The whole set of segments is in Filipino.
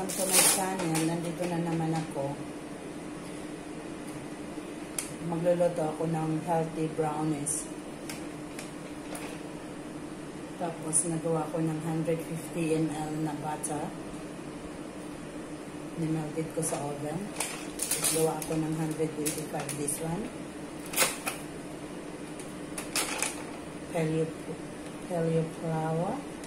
welcome to my channel. Nandito na naman ako. Magluluto ako ng healthy brownies. Tapos nagawa ko ng 150 ml na butter. Nimelted ko sa oven. Gawa ako ng 125 this one. Helio, helio flour.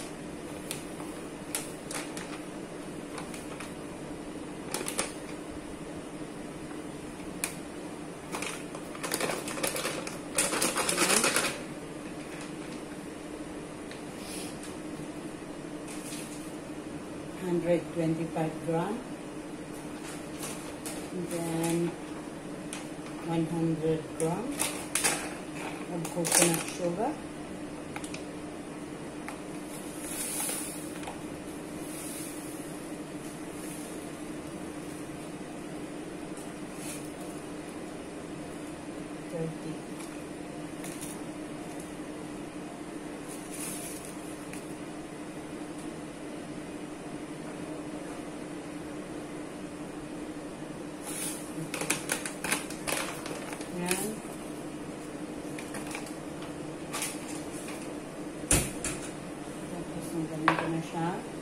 tá?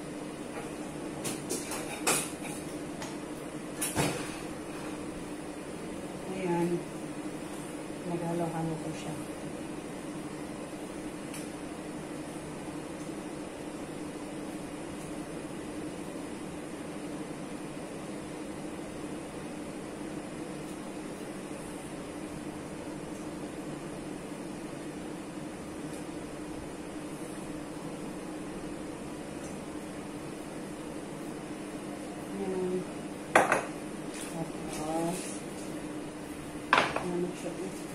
Ano siya eh.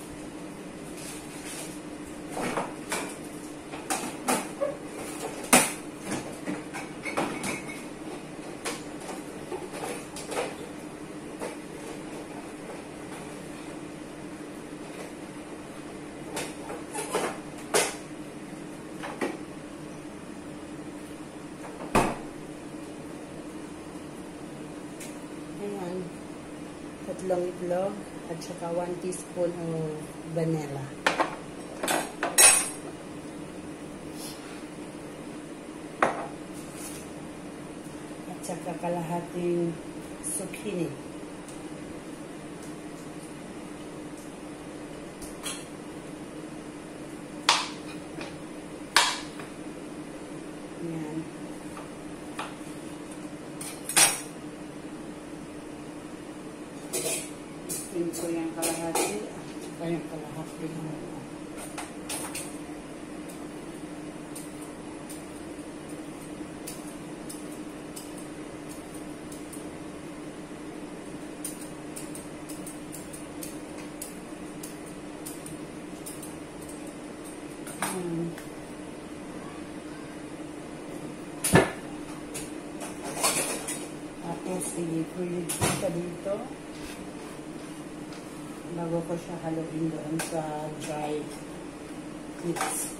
Ayan. Tatlong itlog at saka 1 teaspoon of vanilla. At saka kalahating zucchini. Ayan. Steam ko yung kalahati at saka yung kalahati ng Hmm. Tapos, i-preheat ko siya dito bago ko siya haluin doon sa dry mix.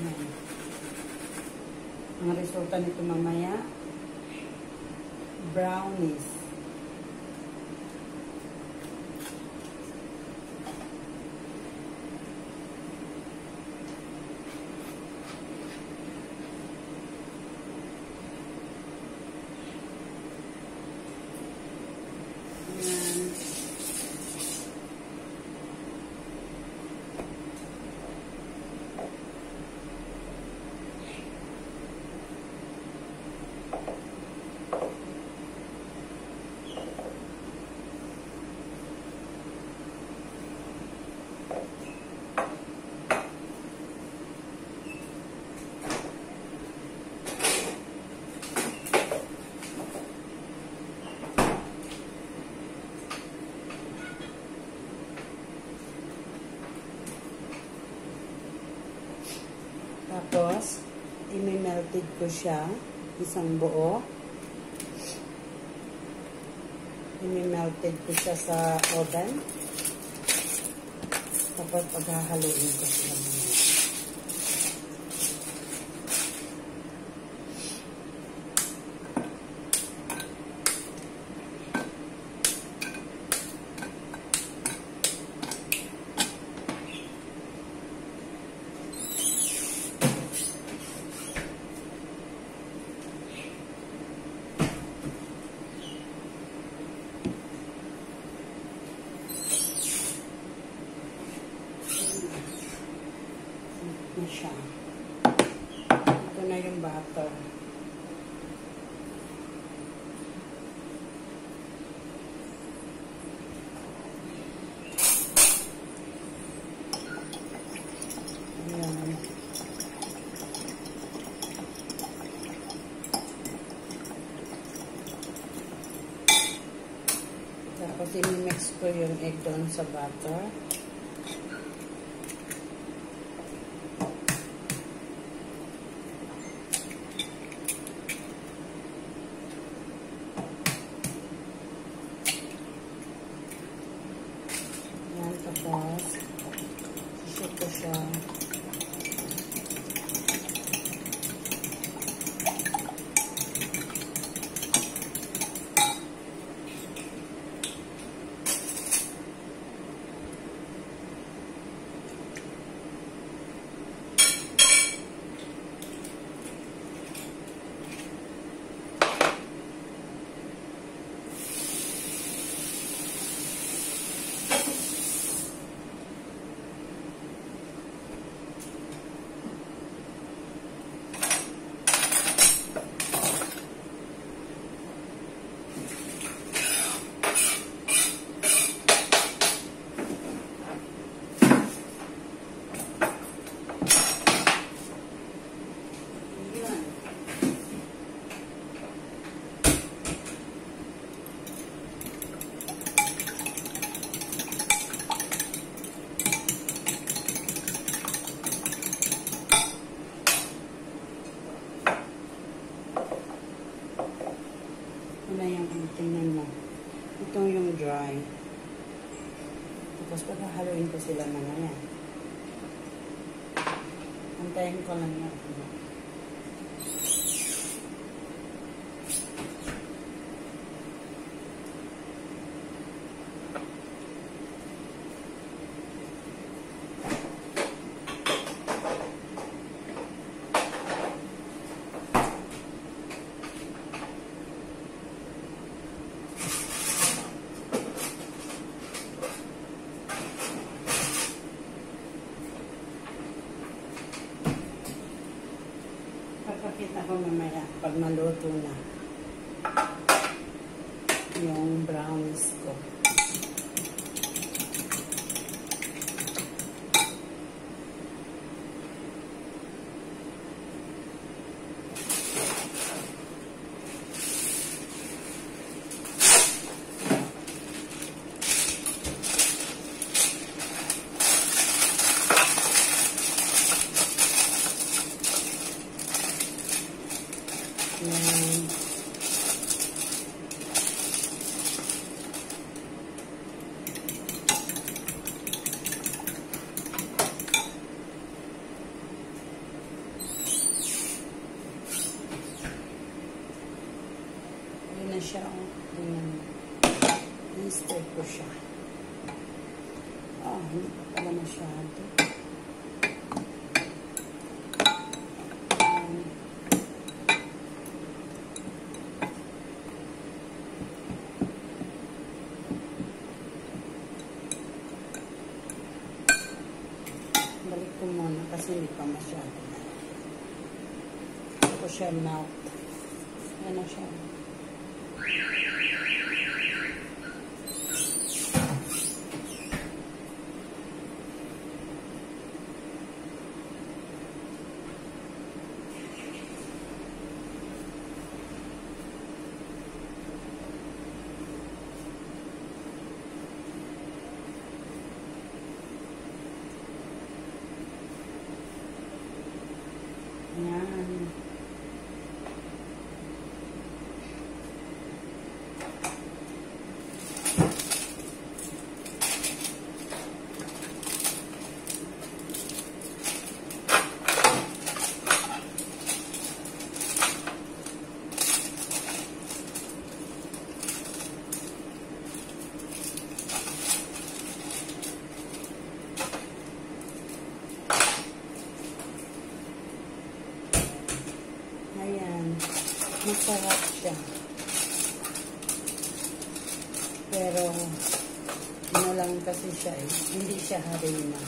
Ayan. Ang resulta nito mamaya, brownies. Ayan. Tapos, imi-melted ko siya, isang buo. Imi-melted ko siya sa oven. Tapos, paghahaluin ko siya. na siya. Ito na yung butter. Tapos i-mix ko yung egg doon sa butter. Pag maluto na yung brownies ko. Yan. Yun na siya. Oh. Tingnan mo. I-stir ko siya. Ah, hindi pa pala masyado. Ayan. Balik ko hindi pa masyado. Ito siya melt. Na siya. Masarap siya. Pero, ano lang kasi siya eh. Hindi siya harina.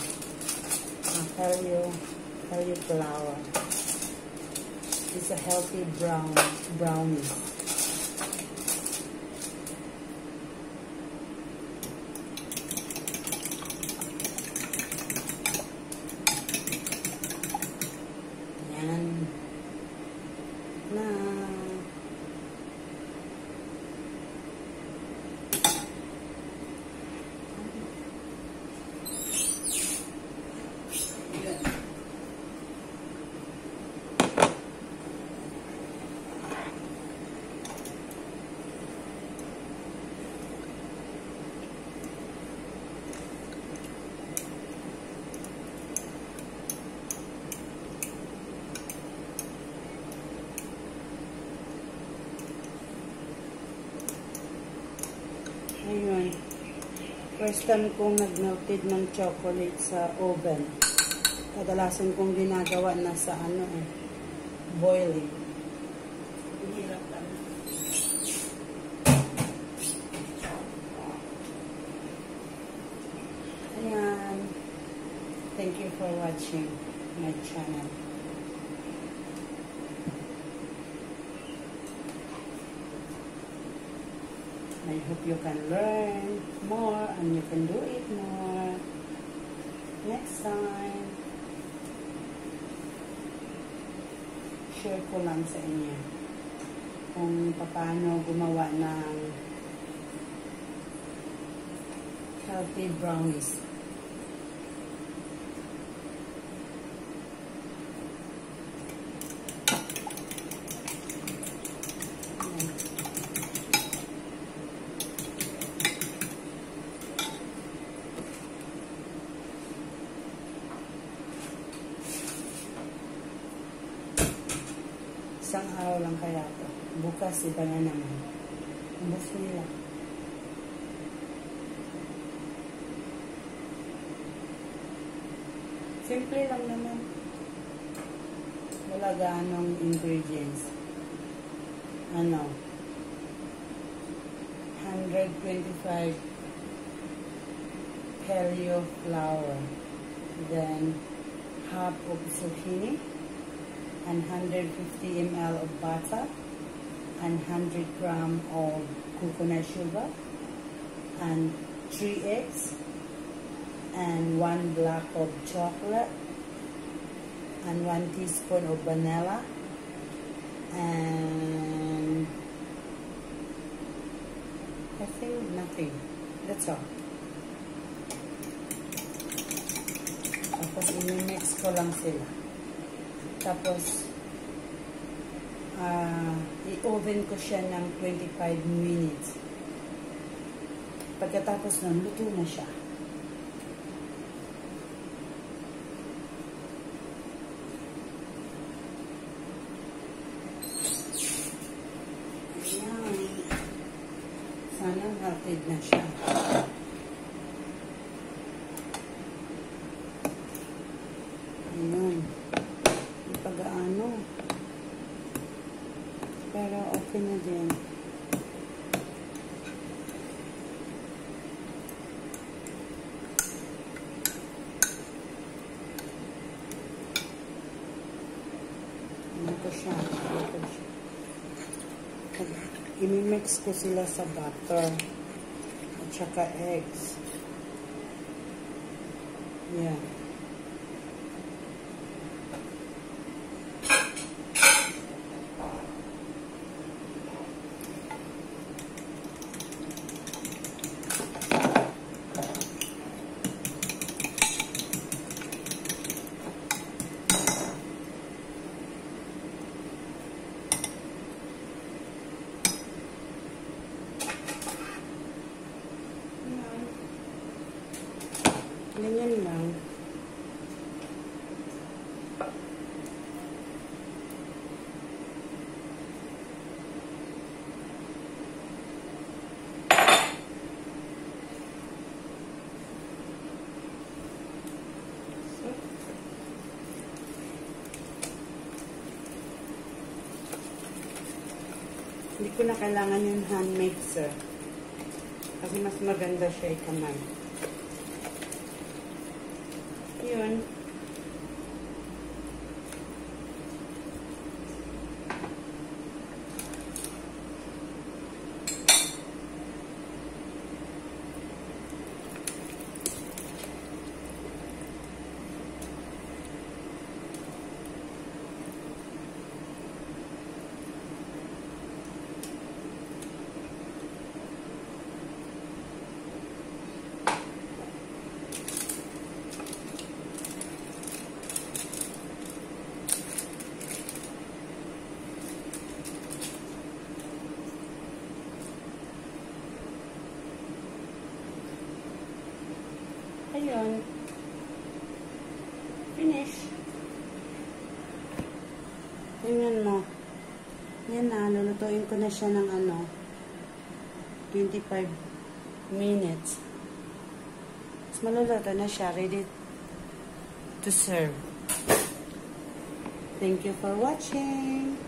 Uh, paleo, paleo flour. It's a healthy brown brownie. Yan. Na. Ayun. First time kong nag-melted ng chocolate sa oven. Kadalasan kong ginagawa na sa ano eh, boiling. Hirap lang. Ayan. Thank you for watching my channel. I hope you can learn more and you can do it more next time. Share ko lang sa inyo kung paano gumawa ng healthy brownies. Ayan. Isang araw lang kaya to. Bukas, iba na naman. Ubus nila. Simple lang naman. Wala gaanong ingredients. Ano? 125 paleo flour. Then, half of zucchini and 150 ml of butter and 100 gram of coconut sugar and 3 eggs and 1 block of chocolate and 1 teaspoon of vanilla and I think nothing. That's all. Tapos i-mix ko lang sila. Tapos, ah, i-oven ko siya ng 25 minutes. Pagkatapos nun, luto na siya. Ayan. Sana melted na siya. Ayan. Hindi pa gaano. Okay na din. Ano? Ano ko siya? Imimix ko sila sa butter at saka eggs. Yan. Hindi ko na kailangan yung hand mixer. Kasi mas maganda siya yung kamay. Yun. Ayun. Finish. Tingnan mo. Yan na, lulutuin ko na siya ng ano, 25 minutes. Mas maluluto na siya, ready to serve. Thank you for watching.